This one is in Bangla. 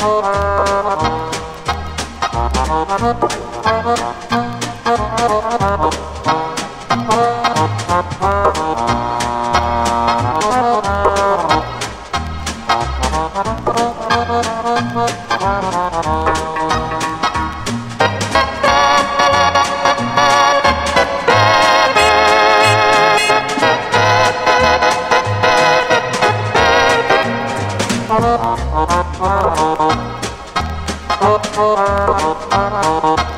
Oh. Thank